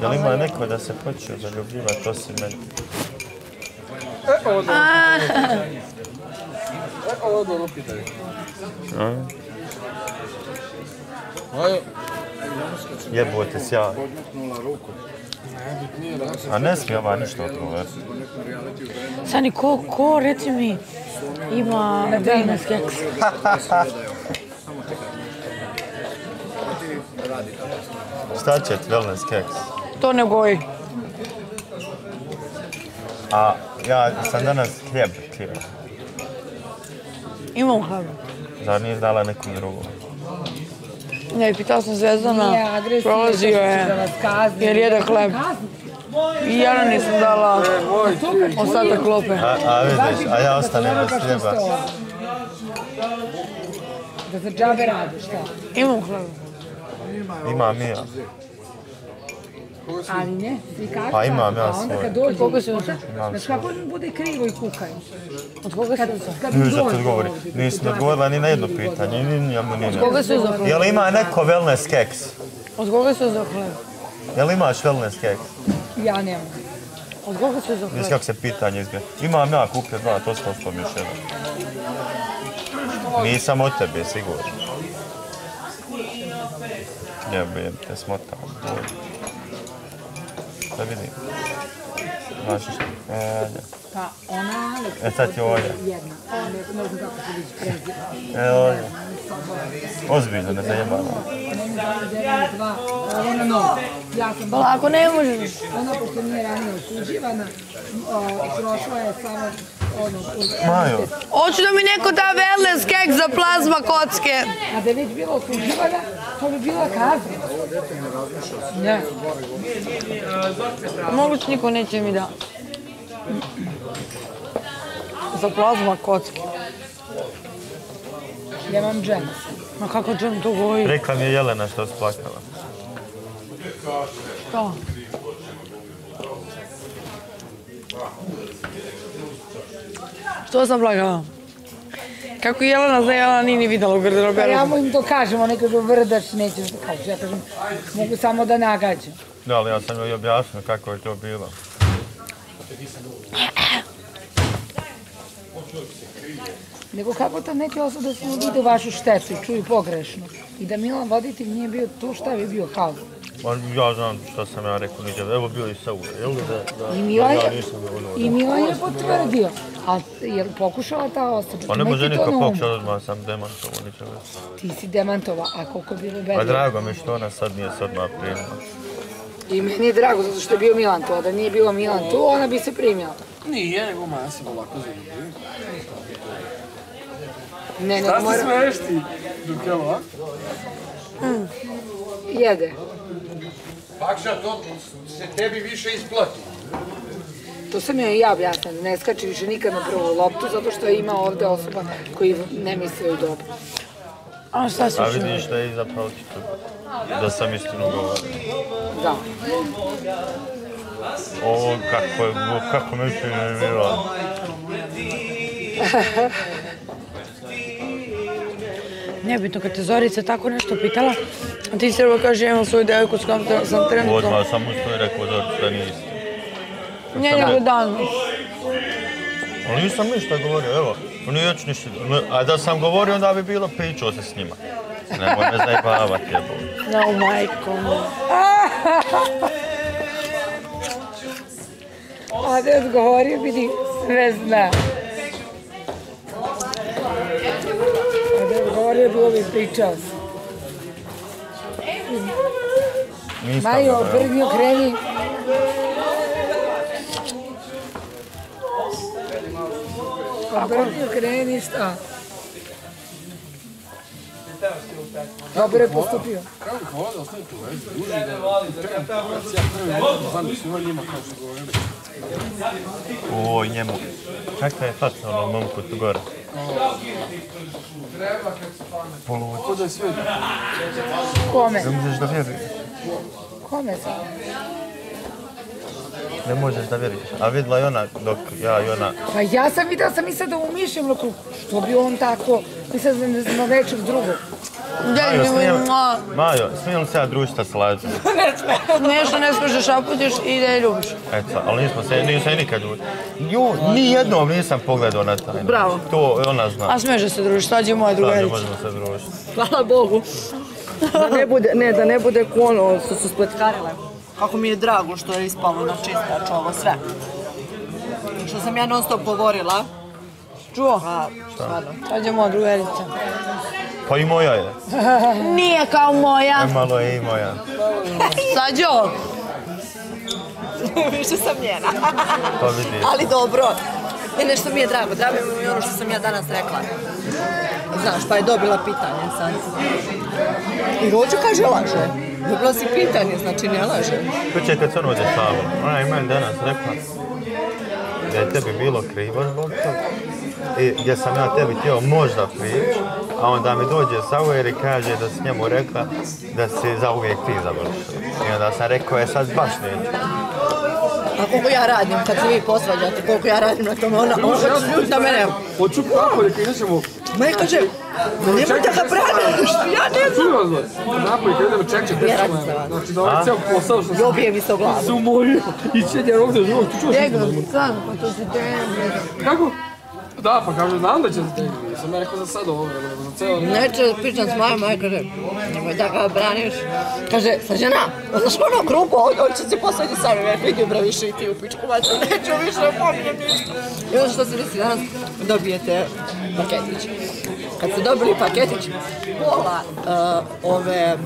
Jel ima neko da se počeo zaljubljivati osim meni? Ovo dobro pitanje. A? Ajo. Jebote sja. A ne smije ova ništa odgovoriti. Sani, ko, ko, reci mi, ima wellness keks? Šta će ti wellness keks? To ne goji. A ja sam danas hljeb htio. Imam hleba. Zar nije dala nekom drugom? Ne, pitao sam Zvezdana, prolazio da je, jer jede hleb. I ja nisam dala ostatak klope. A, a vidiš, a ja ostanem bez hljeba. Da se džabe radi, šta? Imam hleba. Imam i ja. Ali ne, svi kažu Pa imam ja a onda svoj. kad dođe, Koga si uzeo? znaš kako im bude krivo i kukaju. Od koga? Kad Niš da ti odgovori. Nisam odgovorila ni na jedno pitanje, ni njemu ni Od koga uzeo hleba? Jel ima neko wellness keks? Od koga uzeo hleba? Jel imaš wellness keks? Ja nemam. Od koga uzeo Viš hleba? kako se pitanje izbije. Imam ja kupio dva, to sam ostom još jedan. Nisam od tebe, sigurno. Jebujem te, smotam. Da vidim. Znaš što? E. Pa ona, E, sad je. jedna, ona ne, znam kako se. E, ovo je. Ozbiljno, ne zajebano. Meni da je dva, ovo na novo. Ja sam Lako ne možeš. Ona pošto nije ranije osuđivana, prošla je samo ono, u- Majo, Hoću da mi neko da wellness kek za plazma kocke. a da je već bila osuđivana, to bi bila kazna. Ne. Moguće niko neće mi da. Za plazma kocke. Nemam džem. Ma kako džem to goji? rekla mi je Jelena što si plakala. Što? Što sam plakala? Kako Jelena zna, Jelena nije ni vidjela u Pa ja mu im to kažem, oni kažu vrdaš, nećeš da kažeš. Ja kažem, mogu samo da nagađam. Da, ali ja sam joj objasnio kako je to bilo. Nego kako to neke osobe su vide vašu štetu i čuju pogrešno. I da Milan voditelj nije bio tu, šta bi bio haos? Ma, ja znam šta sam ja rekao, niđe. Evo bio i Saura, jel da? da I Milan ja je, nisam ono, i Milan je potvrdio. A je li pokušala ta osoba? Pa ne može umu. pokušao odmah sam demantovo ničega. Ti si demantova, a koliko bilo Pa bedno. drago mi što ona sad nije sad odmah primila. I meni je drago zato što je bio Milan tu, a da nije bilo Milan tu, ona bi se primila. Nije, nego ma ja sam ovako zanimljiv. Ne, Šta se smeješ ti? Dok je ovo, a? jede. Pakša, to se tebi više isplati. To sam joj i ja objasnila, ne skače više nikad na prvu loptu, zato što ima ovde osoba koji ne misle u dobro. A šta si A učinila? vidiš da je zapravo da sam istinu govorio. Da. Ovo kako je, kako me više nerviralo. Nebitno, kad te Zorica tako nešto pitala, a ti si treba kaže, imam svoju devojku s kojom sam trenutno... Odmah sam usto i rekao da, da nije isto. Nije nego dan. Ali nisam ništa govorio, evo. Nije još ništa. A da sam govorio, onda bi bilo pričao se s njima. Nemoj me zajebavati, jebo. No, majko mu. A da odgovorio, vidi, sve zna. Da je bilo bi pričao Majo, obrni, okreni. Obrni, okreni, šta? Dobro je postupio. Kako ovdje ostaje tu vezi? Duži da znam da svima njima kao što govorim. Oj, njemu. Kakva je faca onom momku tu gore? Polud. Ko da je sve Kome? Kome sad? Ne možeš da vjeruješ. A vidjela je ona dok ja i ona... Pa ja sam vidjela sam i sada umišljam, rekao, što bi on tako, mislim da ne znam nečeg drugog. Majo, smijem, Majo, smijem se ja družiti sa Slađom? Nešto ne smiješ da šaputiš i da je ljubiš. Eto, ali nismo se, nisam se nikad družiti. Ju, ni jednom nisam pogledao na taj. Bravo. To ona zna. A smiješ da se družiš, sad je moja drugarica. možemo se družiti. Hvala Bogu. Da ne bude, ne, da ne bude ko ono što su spletkarile. Kako mi je drago što je ispalo na čistač ovo sve. Što sam ja non stop govorila. Čuo? A, stvarno. Sad je moja drugarica. Pa i moja je. Nije kao moja. E, malo je i moja. Sađo, Više sam njena. Pa vidi. Ali dobro. Ne, nešto mi je drago. Drago mi je ono što sam ja danas rekla. Znaš, pa je dobila pitanje sad. I Rođo kaže laže. Dobila si pitanje, znači ne laže. Kuće kad se ono dešavalo. Ona je meni danas rekla da je tebi bilo krivo zbog toga. I gdje sam ja tebi htio možda prići, a onda mi dođe Sauer i kaže da si njemu rekla da si za uvijek ti završila. I onda sam rekao, je sad baš neću. A koliko ja radim kad se vi posvađate, koliko ja radim na tome, ona, ona hoće ljut na mene. Hoću kaj nećemo... Ma ja kaže, nemojte ga braniš, ja ne znam. Čujem vas, napolje, kaj idemo čekček, Ja ne radim ćemo. za vas. Znači da ovaj cijel posao što sam obije mi se u glavu. se umorio i čedjer ovdje život, ti čuvaš Njegov što san, pa to si te... Kako? Da, pa kažu, znam da će se tegli. Sam ja rekao za sad ovo, nego za cijelo Neće, pričam s majom, maja kaže, nemoj da ga braniš. Kaže, sa žena, znaš ono krupo, on, on će se posvađati sami, ja vidim bre više i ti u pičku maču, neću više pominjem ništa. I onda što se desi danas, dobijete paketić. Kad ste dobili paketić, pola uh, ove,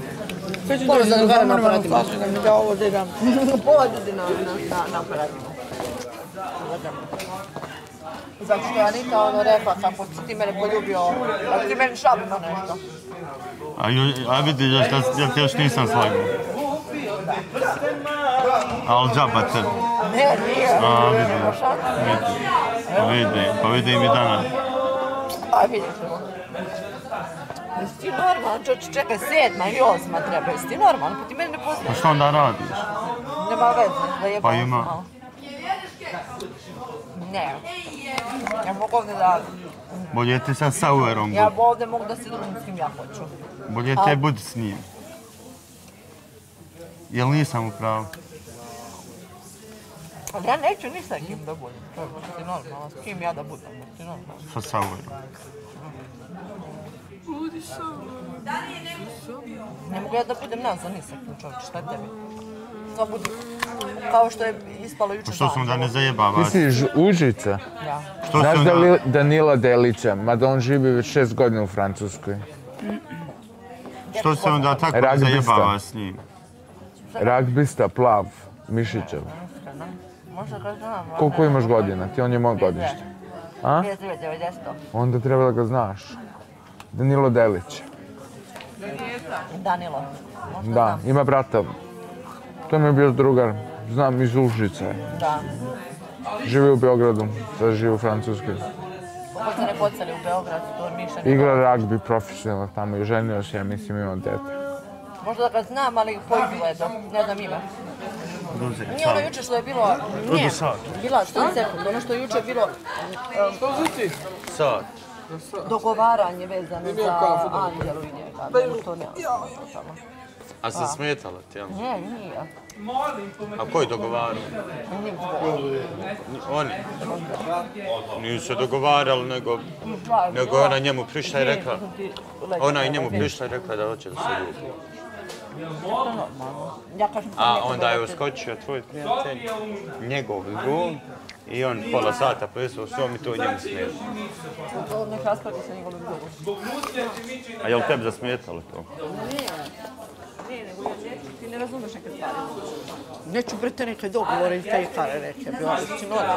pola zadrugara na aparatima. Da mi da ovo dedam. pola ljudi na, na, na, na aparatima. Zato što je Anita ono rekla kako si ti mene poljubio, kako ti meni šabno nešto. A, ju, a vidi, da, ja ti još nisam slagao. Al džaba te. Ne, nije. A, vidi, vidi. Pa vidi, pa vidi mi danas. Aj vidjet ćemo. Jesi ti normalan, čoč, čekaj, sedma ili osma treba, jesi ti normalan, pa ti mene ne Pa poznaš. što onda radiš? Nema veze, da je Pa ima. Ne. Ja mogu ovdje da, Bolje ti sa Sauerom ja budi. ovdje mogu da se družim s kim ja hoću. Bolje te budi s njim. Jel nisam u pravu? Ali ja neću ni sa kim da budem, čovječ, ti normalan, s kim ja da budem, ti normalan. Sa Sauerom. Ne mogu ja da budem nazvan ni sa kim, čovječ, šta tebi? To budi kao što je ispalo jučer Pa što sam da ne Ti zajebavaš? si Ž- Užica. Ja. Što Znaš da da... li Danila Delića, mada on živi već šest godina u Francuskoj. Što se onda tako Ragbista. zajebavaš s njim? Ragbista, plav, Mišićev. Koliko imaš godina? Ti on je moj godište. A? 59, 90. Onda treba da ga znaš. Danilo Delić. Danilo. Da, ima brata. To mi je bio drugar. Znam iz Užice. Da. Živi u Beogradu, sad živi u Francuskoj. Kako se ne kocali u Beograd, to Igra ragbi profesionalno tamo i ženio se, ja mislim ima dete. Možda da ga znam, ali po izgledu, ne znam ime. Nije ono jučer što je bilo, nije, bila što je sekund, ono što je jučer bilo e, Što? Sad. dogovaranje vezano za Anđelu i njega. To ne, A se smetala ti, jel? ne, nije. A ko je dogovarao? Oni. Nisu se dogovarali, nego, nego je ona njemu prišla i rekla, ona je njemu prišla i rekla da hoće da se ljubi. Ja kažem, A onda je uskočio tvoj prijatelj, njegov drug, i on pola sata plesao s i to njemu drugom. A jel tebi zasmetalo to? Neću, ti ne razumeš neke stvari. Neću bre te neke dogovore i te kare neke.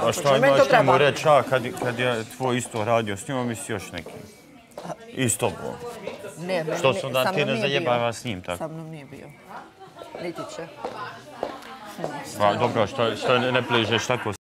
A šta imaš njemu reći, a kad, kad je tvoj isto radio s njom i s još nekim? I s tobom. Ne, meni Što su sa ti ne zajebava s njim tako? Sa mnom nije bio. Niti će. Pa dobro, što, što ne pližeš tako